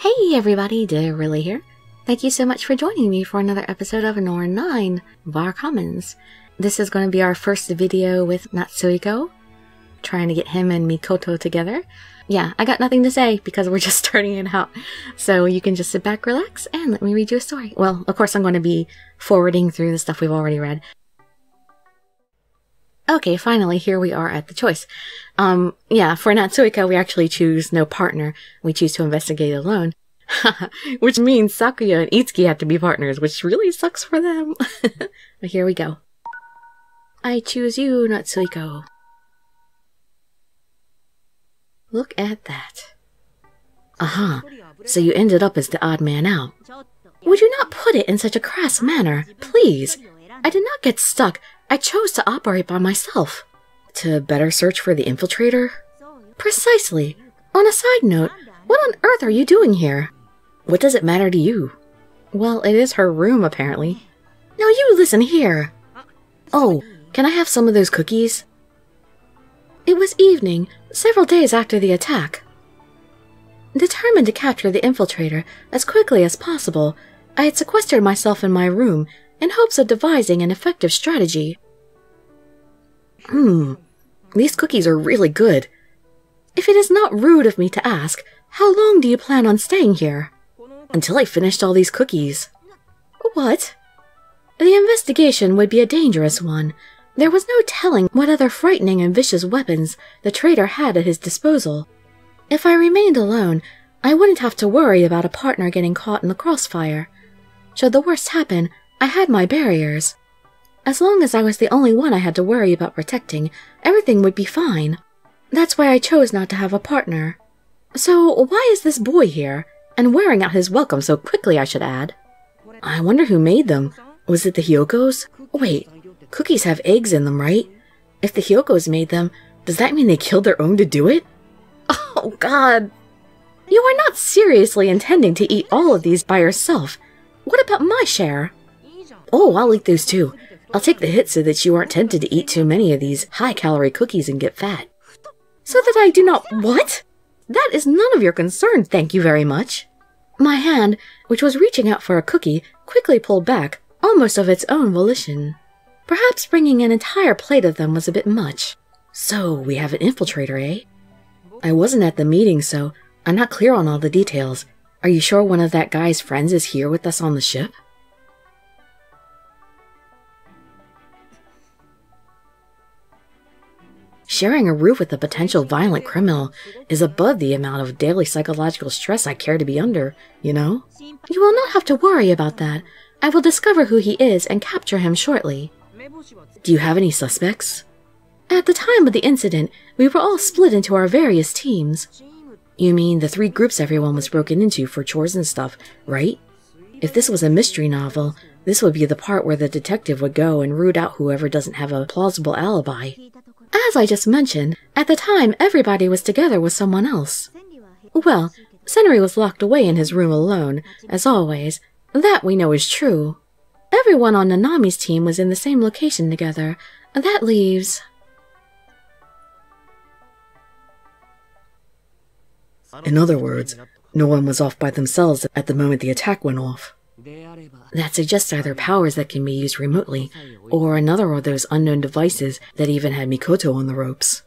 Hey everybody, Dirili here. Thank you so much for joining me for another episode of Norn9 Var Commons. This is going to be our first video with Natsuhiko, trying to get him and Mikoto together. Yeah, I got nothing to say because we're just starting it out. So you can just sit back, relax, and let me read you a story. Well, of course I'm going to be forwarding through the stuff we've already read. Okay, finally, here we are at the choice. Um, yeah, for Natsuhiko, we actually choose no partner. We choose to investigate alone. which means Sakuya and Itsuki have to be partners, which really sucks for them. but here we go. I choose you, Natsuhiko. Look at that. Aha, so you ended up as the odd man out. Would you not put it in such a crass manner, please? I did not get stuck. I chose to operate by myself. To better search for the infiltrator? Precisely. On a side note, what on earth are you doing here? What does it matter to you? Well, it is her room, apparently. Now you listen here. Oh, can I have some of those cookies? It was evening, several days after the attack. Determined to capture the infiltrator as quickly as possible, I had sequestered myself in my room in hopes of devising an effective strategy. Hmm, these cookies are really good. If it is not rude of me to ask, how long do you plan on staying here? until I finished all these cookies. What? The investigation would be a dangerous one. There was no telling what other frightening and vicious weapons the traitor had at his disposal. If I remained alone, I wouldn't have to worry about a partner getting caught in the crossfire. Should the worst happen, I had my barriers. As long as I was the only one I had to worry about protecting, everything would be fine. That's why I chose not to have a partner. So why is this boy here? and wearing out his welcome so quickly, I should add. I wonder who made them. Was it the Hyokos? Wait, cookies have eggs in them, right? If the Hyokos made them, does that mean they killed their own to do it? Oh, God. You are not seriously intending to eat all of these by yourself. What about my share? Oh, I'll eat those too. I'll take the hit so that you aren't tempted to eat too many of these high-calorie cookies and get fat. So that I do not- what? That is none of your concern, thank you very much. My hand, which was reaching out for a cookie, quickly pulled back, almost of its own volition. Perhaps bringing an entire plate of them was a bit much. So, we have an infiltrator, eh? I wasn't at the meeting, so I'm not clear on all the details. Are you sure one of that guy's friends is here with us on the ship? Sharing a roof with a potential violent criminal is above the amount of daily psychological stress I care to be under, you know? You will not have to worry about that. I will discover who he is and capture him shortly. Do you have any suspects? At the time of the incident, we were all split into our various teams. You mean the three groups everyone was broken into for chores and stuff, right? If this was a mystery novel, this would be the part where the detective would go and root out whoever doesn't have a plausible alibi. As I just mentioned, at the time everybody was together with someone else. Well, Senri was locked away in his room alone, as always. That we know is true. Everyone on Nanami's team was in the same location together. That leaves... In other words, no one was off by themselves at the moment the attack went off. That suggests either powers that can be used remotely, or another of those unknown devices that even had Mikoto on the ropes.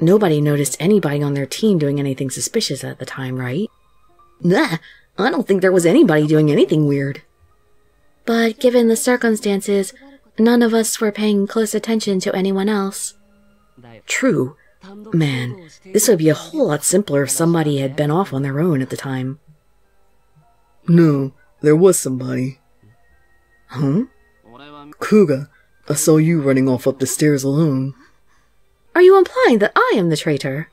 Nobody noticed anybody on their team doing anything suspicious at the time, right? Nah, I don't think there was anybody doing anything weird. But given the circumstances, none of us were paying close attention to anyone else. True. Man, this would be a whole lot simpler if somebody had been off on their own at the time. No, there was somebody. Huh? Kuga, I saw you running off up the stairs alone. Are you implying that I am the traitor?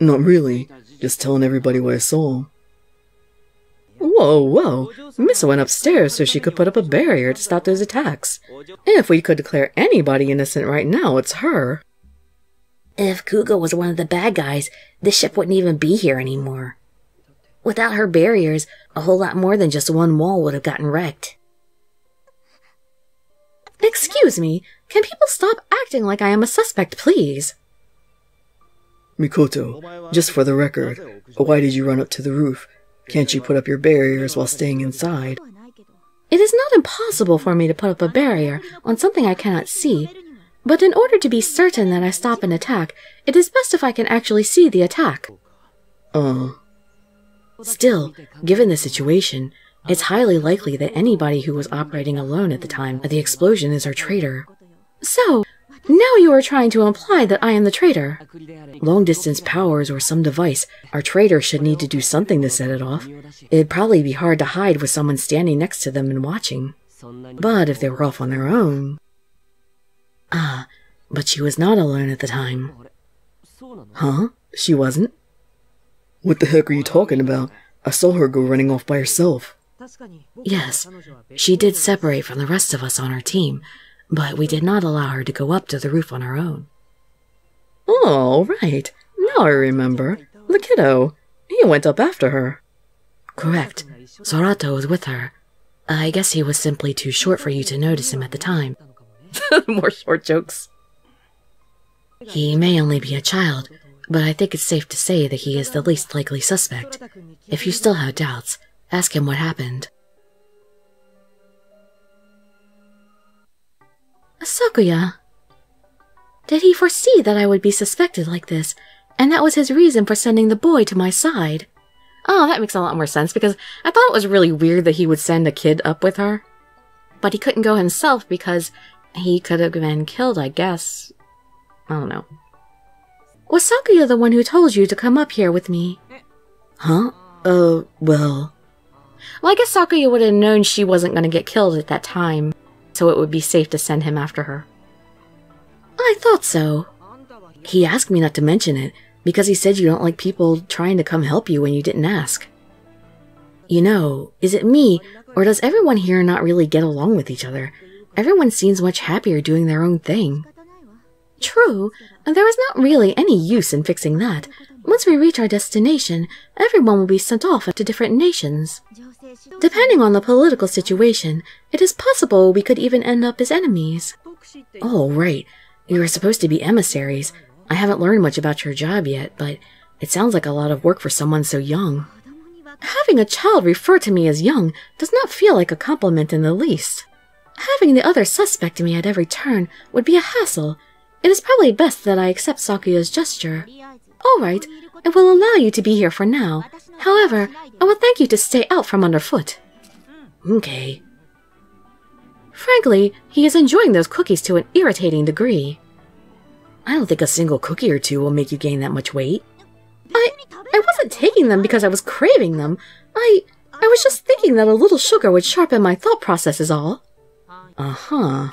Not really, just telling everybody what I saw. Whoa, whoa. Missa went upstairs so she could put up a barrier to stop those attacks. If we could declare anybody innocent right now, it's her. If Kuga was one of the bad guys, this ship wouldn't even be here anymore. Without her barriers, a whole lot more than just one wall would have gotten wrecked. Excuse me, can people stop acting like I am a suspect, please? Mikoto, just for the record, why did you run up to the roof? Can't you put up your barriers while staying inside? It is not impossible for me to put up a barrier on something I cannot see, but in order to be certain that I stop an attack, it is best if I can actually see the attack. Uh, Still, given the situation, it's highly likely that anybody who was operating alone at the time of the explosion is our traitor. So, now you are trying to imply that I am the traitor. Long distance powers or some device, our traitor should need to do something to set it off. It'd probably be hard to hide with someone standing next to them and watching. But if they were off on their own. Ah, but she was not alone at the time. huh? She wasn't? What the heck are you talking about? I saw her go running off by herself. Yes, she did separate from the rest of us on our team, but we did not allow her to go up to the roof on her own. Oh, right. Now I remember. The kiddo. He went up after her. Correct. Sorata was with her. I guess he was simply too short for you to notice him at the time. More short jokes. He may only be a child, but I think it's safe to say that he is the least likely suspect. If you still have doubts, ask him what happened. Asakuya. Did he foresee that I would be suspected like this, and that was his reason for sending the boy to my side? Oh, that makes a lot more sense because I thought it was really weird that he would send a kid up with her. But he couldn't go himself because he could have been killed, I guess. I don't know. Was Sakuya the one who told you to come up here with me? Huh? Uh, well. Well, I guess Sakuya would have known she wasn't going to get killed at that time, so it would be safe to send him after her. I thought so. He asked me not to mention it because he said you don't like people trying to come help you when you didn't ask. You know, is it me, or does everyone here not really get along with each other? Everyone seems much happier doing their own thing. True, there is not really any use in fixing that. Once we reach our destination, everyone will be sent off to different nations. Depending on the political situation, it is possible we could even end up as enemies. Oh, right. You are supposed to be emissaries. I haven't learned much about your job yet, but it sounds like a lot of work for someone so young. Having a child refer to me as young does not feel like a compliment in the least. Having the other suspect me at every turn would be a hassle. It is probably best that I accept Sakuya's gesture. All right, I will allow you to be here for now. However, I will thank you to stay out from underfoot. Okay. Frankly, he is enjoying those cookies to an irritating degree. I don't think a single cookie or two will make you gain that much weight. I I wasn't taking them because I was craving them. I I was just thinking that a little sugar would sharpen my thought process is all. Uh-huh.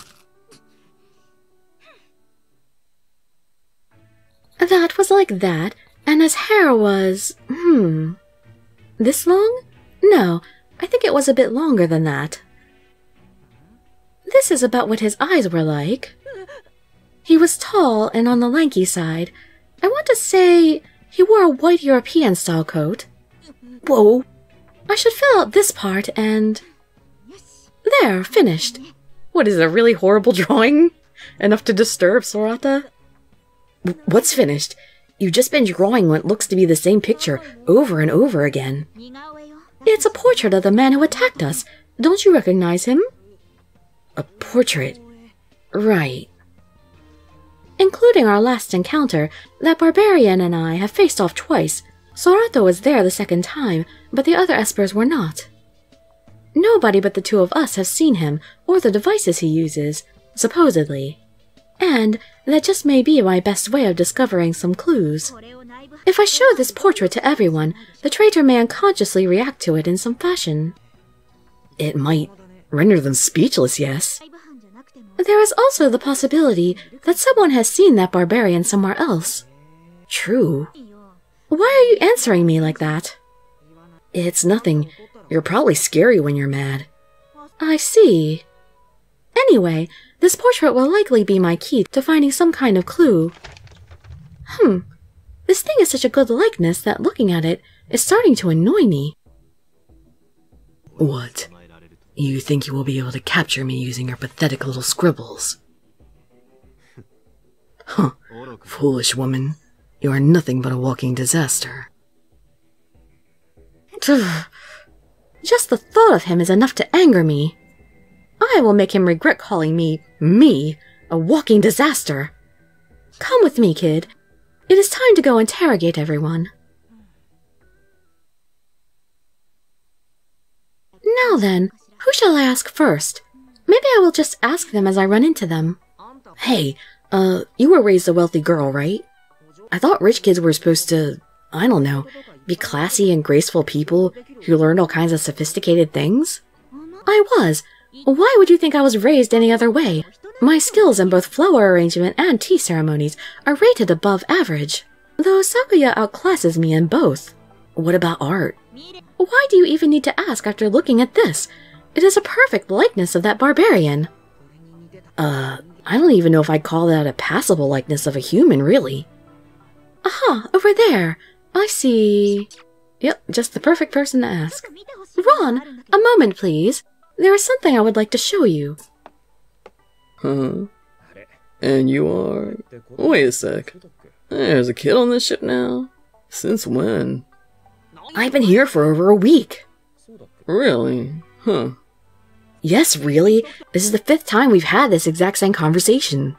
That was like that, and his hair was, hmm, this long? No, I think it was a bit longer than that. This is about what his eyes were like. He was tall and on the lanky side. I want to say he wore a white European style coat. Whoa. I should fill out this part and... There, finished. What is a really horrible drawing? Enough to disturb Sorata? What's finished? You've just been drawing what looks to be the same picture over and over again. It's a portrait of the man who attacked us. Don't you recognize him? A portrait? Right. Including our last encounter, that barbarian and I have faced off twice. Sorata was there the second time, but the other espers were not. Nobody but the two of us have seen him or the devices he uses, supposedly. And that just may be my best way of discovering some clues. If I show this portrait to everyone, the traitor may unconsciously react to it in some fashion. It might render them speechless, yes. There is also the possibility that someone has seen that barbarian somewhere else. True. Why are you answering me like that? It's nothing. You're probably scary when you're mad. I see. Anyway, this portrait will likely be my key to finding some kind of clue. Hmm. This thing is such a good likeness that looking at it is starting to annoy me. What? You think you will be able to capture me using your pathetic little scribbles? Huh. Foolish woman. You are nothing but a walking disaster. Just the thought of him is enough to anger me. I will make him regret calling me, me, a walking disaster. Come with me, kid. It is time to go interrogate everyone. Now then, who shall I ask first? Maybe I will just ask them as I run into them. Hey, uh, you were raised a wealthy girl, right? I thought rich kids were supposed to, I don't know, be classy and graceful people who learned all kinds of sophisticated things? I was. Why would you think I was raised any other way? My skills in both flower arrangement and tea ceremonies are rated above average, though Sakuya outclasses me in both. What about art? Why do you even need to ask after looking at this? It is a perfect likeness of that barbarian. Uh, I don't even know if I'd call that a passable likeness of a human, really. Aha, over there. I see. Yep, just the perfect person to ask. Ron, a moment, please. There is something I would like to show you. Huh? And you are. Wait a sec. There's a kid on this ship now? Since when? I've been here for over a week. Really? Huh. Yes, really. This is the fifth time we've had this exact same conversation.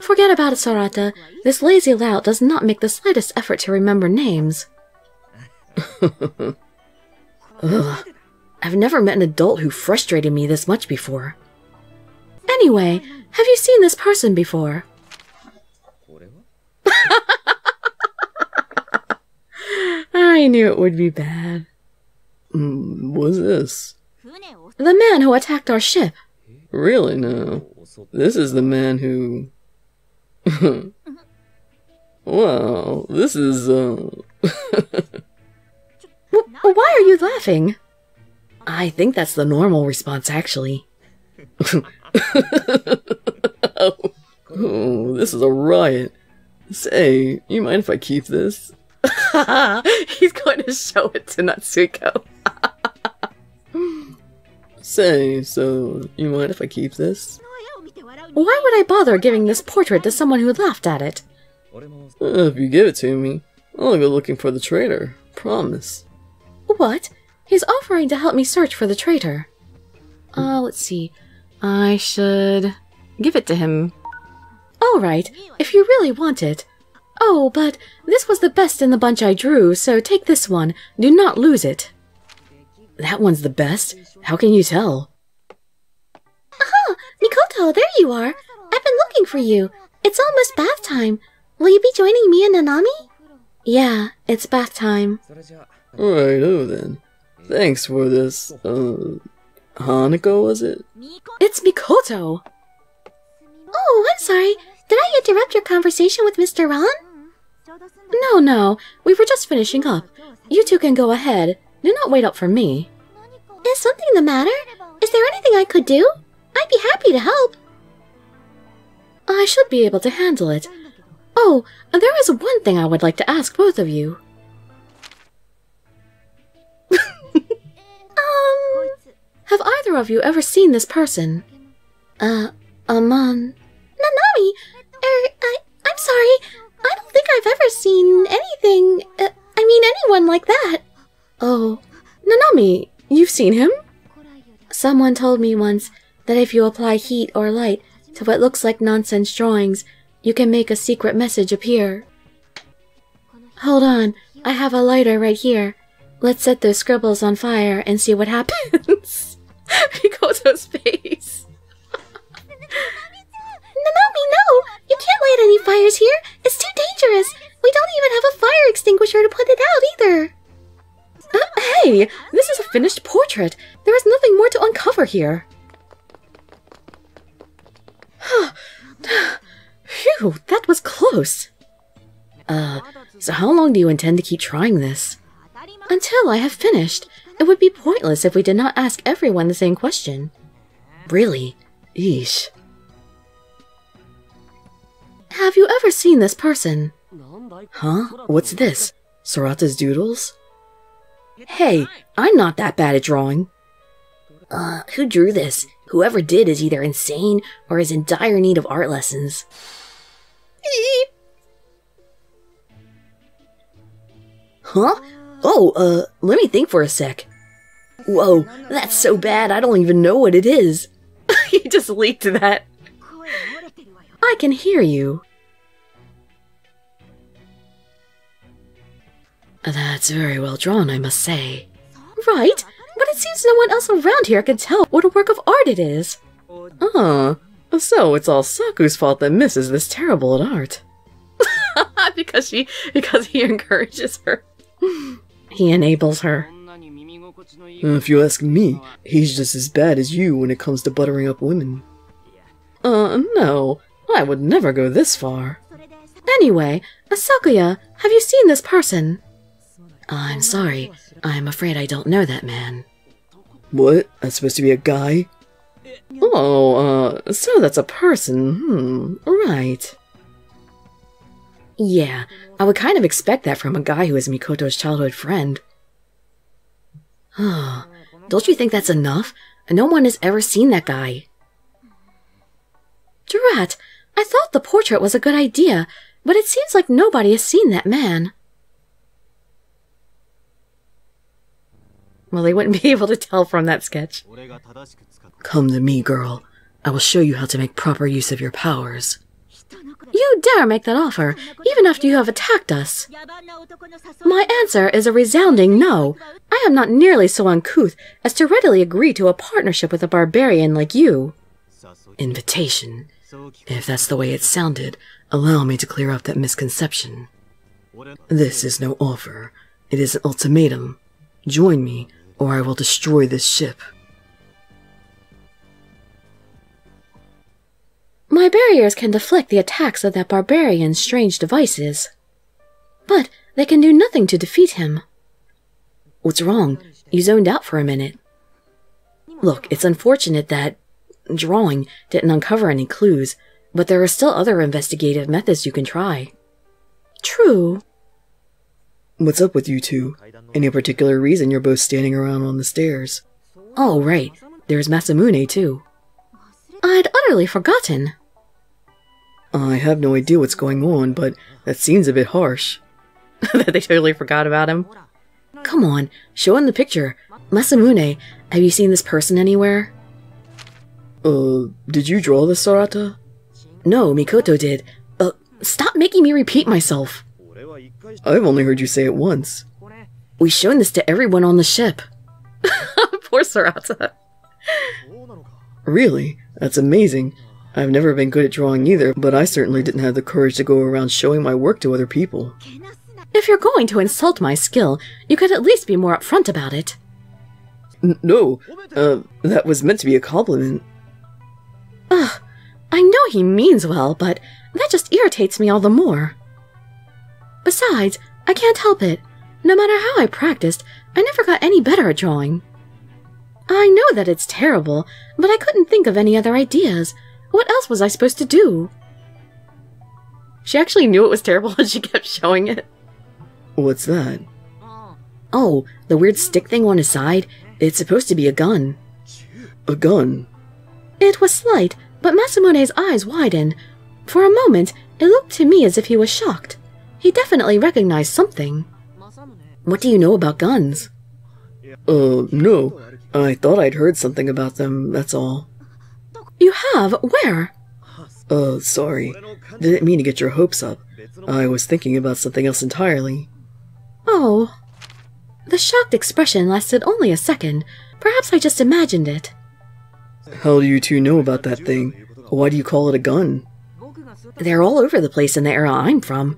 Forget about it, Sorata. This lazy lout does not make the slightest effort to remember names. Ugh. I've never met an adult who frustrated me this much before. Anyway, have you seen this person before? I knew it would be bad. Mm, what's this? The man who attacked our ship. Really no. This is the man who. wow, this is, uh. W- why are you laughing? I think that's the normal response, actually. oh, this is a riot. Say, you mind if I keep this? He's going to show it to Natsuhiko. Say, so, you mind if I keep this? Why would I bother giving this portrait to someone who laughed at it? Uh, if you give it to me, I'll go looking for the traitor. Promise. What? He's offering to help me search for the traitor. Uh, let's see. I should give it to him. All right, if you really want it. Oh, but this was the best in the bunch I drew, so take this one. Do not lose it. That one's the best. How can you tell? Aha! Mikoto, there you are. I've been looking for you. It's almost bath time. Will you be joining me and Nanami? Yeah, it's bath time. Righto then. Thanks for this, uh, Hanako, was it? It's Mikoto. Oh, I'm sorry. Did I interrupt your conversation with Mr. Ron? No, no. We were just finishing up. You two can go ahead. Do not wait up for me. Is something the matter? Is there anything I could do? I'd be happy to help. I should be able to handle it. Oh, there is one thing I would like to ask both of you. Have you ever seen this person? Uh, Amon. Nanami! Er, I, I'm sorry. I don't think I've ever seen anything. Uh, I mean, anyone like that. Oh, Nanami, you've seen him? Someone told me once that if you apply heat or light to what looks like nonsense drawings, you can make a secret message appear. Hold on, I have a lighter right here. Let's set those scribbles on fire and see what happens. Mikoto's face. Nanami, no! You can't light any fires here! It's too dangerous! We don't even have a fire extinguisher to put it out either! Uh, hey! This is a finished portrait! There is nothing more to uncover here! Phew, that was close! Uh, so how long do you intend to keep trying this? Until I have finished. It would be pointless if we did not ask everyone the same question. Really? Eesh. Have you ever seen this person? Huh? What's this? Sorata's doodles? Hey, I'm not that bad at drawing. Uh, who drew this? Whoever did is either insane or is in dire need of art lessons. Huh? Oh, uh, let me think for a sec. Whoa, that's so bad I don't even know what it is. you just leaked that. I can hear you. That's very well drawn, I must say. Right, but it seems no one else around here can tell what a work of art it is. Oh, so it's all Saku's fault that Miss is this terrible at art. because she, because he encourages her. He enables her. If you ask me, he's just as bad as you when it comes to buttering up women. Uh, no. I would never go this far. Anyway, Asakuya, have you seen this person? I'm sorry. I'm afraid I don't know that man. What? That's supposed to be a guy? Oh, uh, so that's a person. Hmm, right. Yeah, I would kind of expect that from a guy who is Mikoto's childhood friend. Don't you think that's enough? No one has ever seen that guy. Drat, I thought the portrait was a good idea, but it seems like nobody has seen that man. Well, they wouldn't be able to tell from that sketch. Come to me, girl. I will show you how to make proper use of your powers. You dare make that offer, even after you have attacked us. My answer is a resounding no. I am not nearly so uncouth as to readily agree to a partnership with a barbarian like you. Invitation. If that's the way it sounded, allow me to clear up that misconception. This is no offer. It is an ultimatum. Join me, or I will destroy this ship. My barriers can deflect the attacks of that barbarian's strange devices. But they can do nothing to defeat him. What's wrong? You zoned out for a minute. Look, it's unfortunate that drawing didn't uncover any clues, but there are still other investigative methods you can try. True. What's up with you two? Any particular reason you're both standing around on the stairs? Oh, right. There's Masamune, too. I'd utterly forgotten. I have no idea what's going on, but that seems a bit harsh. that they totally forgot about him. Come on, show him the picture. Masamune, have you seen this person anywhere? Uh, did you draw this, Sorata? No, Mikoto did. Uh, stop making me repeat myself. I've only heard you say it once. We've shown this to everyone on the ship. Poor Sorata. Really? That's amazing. I've never been good at drawing either, but I certainly didn't have the courage to go around showing my work to other people. If you're going to insult my skill, you could at least be more upfront about it. N no, uh, that was meant to be a compliment. Ugh, I know he means well, but that just irritates me all the more. Besides, I can't help it. No matter how I practiced, I never got any better at drawing. I know that it's terrible, but I couldn't think of any other ideas. What else was I supposed to do? She actually knew it was terrible and she kept showing it. What's that? Oh, the weird stick thing on his side. It's supposed to be a gun. A gun? It was slight, but Masamune's eyes widened. For a moment, it looked to me as if he was shocked. He definitely recognized something. What do you know about guns? Uh, no. I thought I'd heard something about them, that's all. You have? Where? Uh, sorry. Didn't mean to get your hopes up. I was thinking about something else entirely. Oh. The shocked expression lasted only a second. Perhaps I just imagined it. How do you two know about that thing? Why do you call it a gun? They're all over the place in the era I'm from.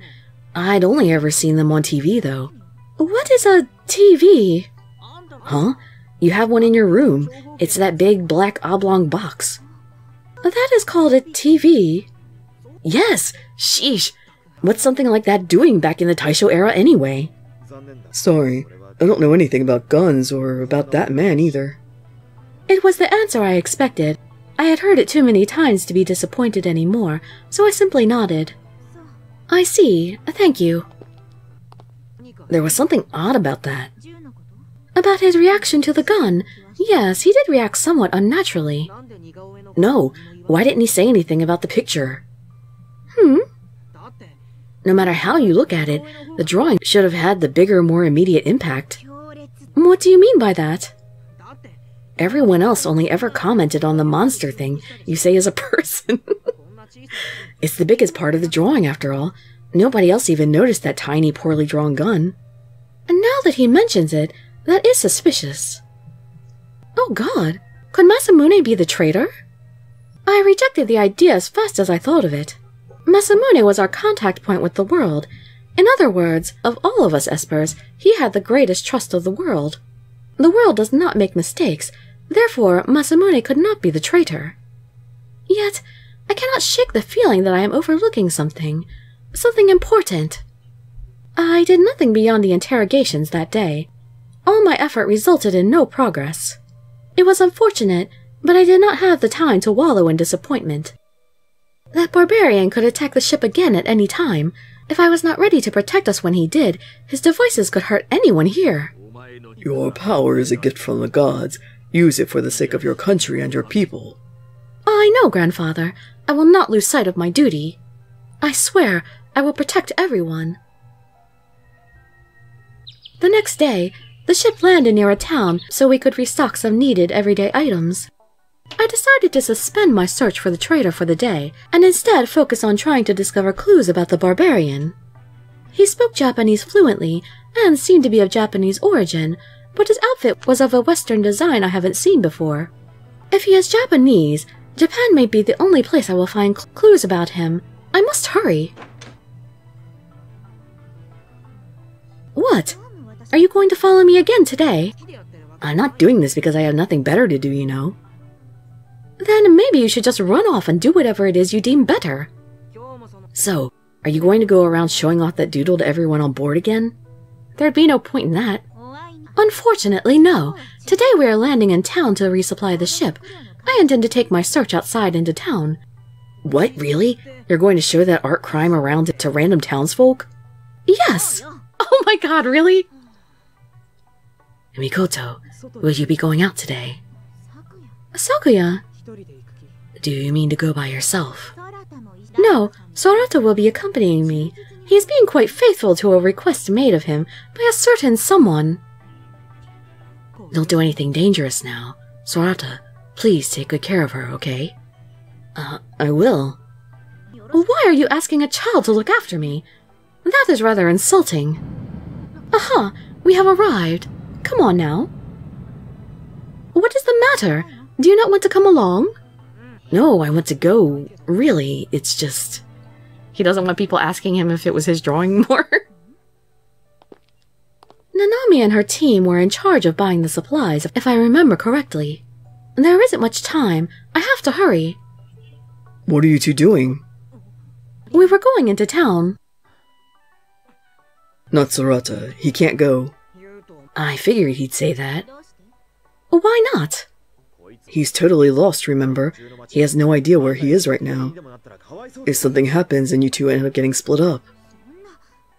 I'd only ever seen them on TV, though. What is a TV? Huh? You have one in your room. It's that big black oblong box. That is called a TV. Yes, sheesh. What's something like that doing back in the Taisho era anyway? Sorry, I don't know anything about guns or about that man either. It was the answer I expected. I had heard it too many times to be disappointed anymore, so I simply nodded. I see. Thank you. There was something odd about that. About his reaction to the gun. Yes, he did react somewhat unnaturally. No, why didn't he say anything about the picture? Hmm? No matter how you look at it, the drawing should have had the bigger, more immediate impact. What do you mean by that? Everyone else only ever commented on the monster thing you say is a person. it's the biggest part of the drawing, after all. Nobody else even noticed that tiny, poorly drawn gun. And now that he mentions it, that is suspicious. Oh god, could Masamune be the traitor? I rejected the idea as fast as I thought of it. Masamune was our contact point with the world. In other words, of all of us espers, he had the greatest trust of the world. The world does not make mistakes, therefore Masamune could not be the traitor. Yet, I cannot shake the feeling that I am overlooking something, something important. I did nothing beyond the interrogations that day. All my effort resulted in no progress. It was unfortunate, but I did not have the time to wallow in disappointment. That barbarian could attack the ship again at any time. If I was not ready to protect us when he did, his devices could hurt anyone here. Your power is a gift from the gods. Use it for the sake of your country and your people. I know, grandfather. I will not lose sight of my duty. I swear I will protect everyone. The next day, the ship landed near a town so we could restock some needed everyday items. I decided to suspend my search for the traitor for the day and instead focus on trying to discover clues about the barbarian. He spoke Japanese fluently and seemed to be of Japanese origin, but his outfit was of a Western design I haven't seen before. If he is Japanese, Japan may be the only place I will find cl clues about him. I must hurry. What? Are you going to follow me again today? I'm not doing this because I have nothing better to do, you know. Then maybe you should just run off and do whatever it is you deem better. So, are you going to go around showing off that doodle to everyone on board again? There'd be no point in that. Unfortunately, no. Today we are landing in town to resupply the ship. I intend to take my search outside into town. What, really? You're going to show that art crime around to random townsfolk? Yes! Oh my god, really? Mikoto, will you be going out today? Sakuya, do you mean to go by yourself? No, Sorata will be accompanying me. He is being quite faithful to a request made of him by a certain someone. Don't do anything dangerous now. Sorata, please take good care of her, okay? Uh, I will. Why are you asking a child to look after me? That is rather insulting. Aha, we have arrived. Come on now. What is the matter? Do you not want to come along? Mm. No, I want to go. Really, it's just... He doesn't want people asking him if it was his drawing more. Nanami and her team were in charge of buying the supplies, if I remember correctly. There isn't much time. I have to hurry. What are you two doing? We were going into town. Not Sorata. He can't go. I figured he'd say that. Why not? He's totally lost, remember? He has no idea where he is right now. If something happens and you two end up getting split up.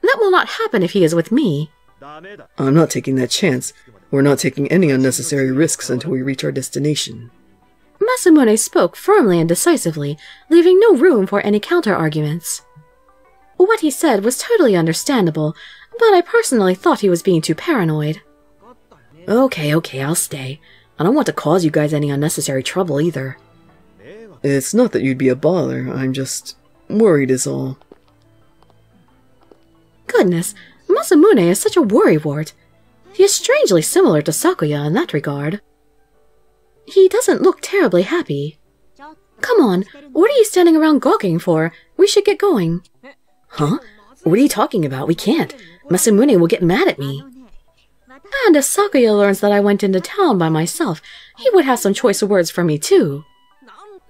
That will not happen if he is with me. I'm not taking that chance. We're not taking any unnecessary risks until we reach our destination. Masamune spoke firmly and decisively, leaving no room for any counter-arguments. What he said was totally understandable, but I personally thought he was being too paranoid. Okay, okay, I'll stay. I don't want to cause you guys any unnecessary trouble either. It's not that you'd be a bother, I'm just worried is all. Goodness, Masamune is such a worrywart. He is strangely similar to Sakuya in that regard. He doesn't look terribly happy. Come on, what are you standing around gawking for? We should get going. Huh? What are you talking about? We can't. Masamune will get mad at me. And if Sakuya learns that I went into town by myself, he would have some choice words for me too.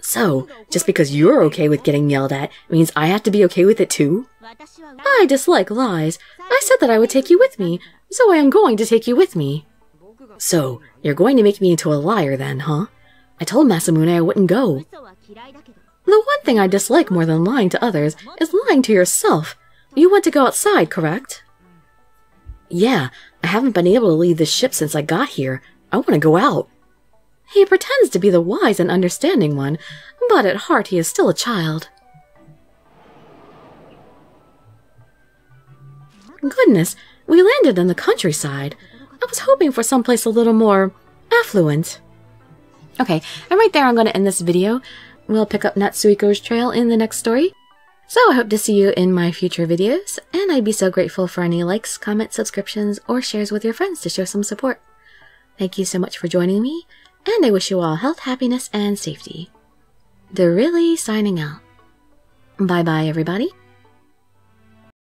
So, just because you're okay with getting yelled at means I have to be okay with it too? I dislike lies. I said that I would take you with me, so I am going to take you with me. So, you're going to make me into a liar then, huh? I told Masamune I wouldn't go. The one thing I dislike more than lying to others is lying to yourself. You want to go outside, correct? Yeah, I haven't been able to leave the ship since I got here. I want to go out. He pretends to be the wise and understanding one, but at heart he is still a child. Goodness, we landed in the countryside. I was hoping for someplace a little more affluent. Okay, and right there I'm going to end this video. We'll pick up Natsuhiko's trail in the next story. So I hope to see you in my future videos, and I'd be so grateful for any likes, comments, subscriptions, or shares with your friends to show some support. Thank you so much for joining me, and I wish you all health, happiness, and safety. Dirili signing out. Bye bye, everybody.